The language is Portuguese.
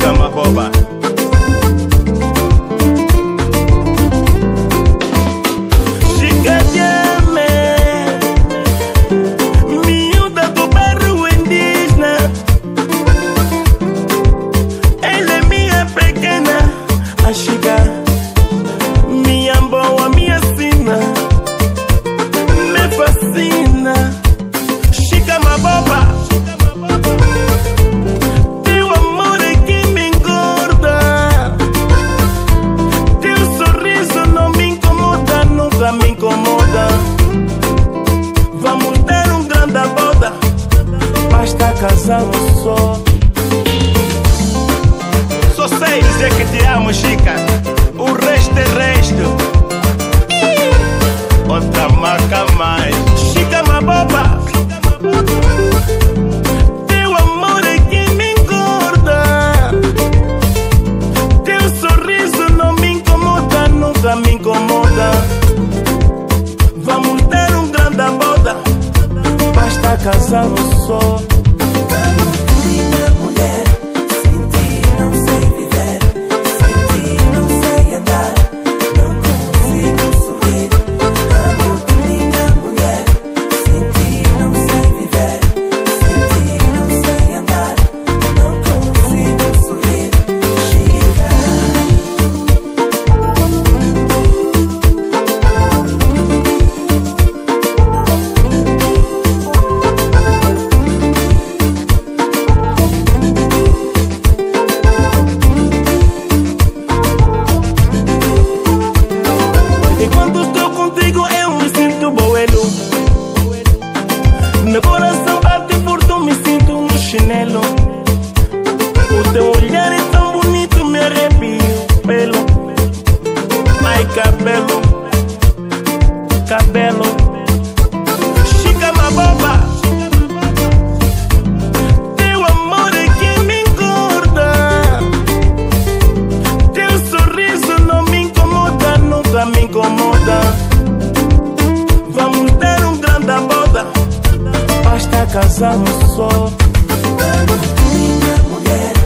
Chica sei dizer que te amo, Chica. O resto é resto. Outra marca mais. Chica Maboba, teu amor é que me engorda. Teu sorriso não me incomoda, nunca me incomoda. Vamos dar um grande boda, basta casarmos só. Minha O teu olhar é tão bonito, me arrepio pelo Ai cabelo, cabelo. Chica Maboba Teu amor é que me engorda. Teu sorriso não me incomoda, nunca me incomoda. Vamos dar um grande boda, basta casarmos minha mulher.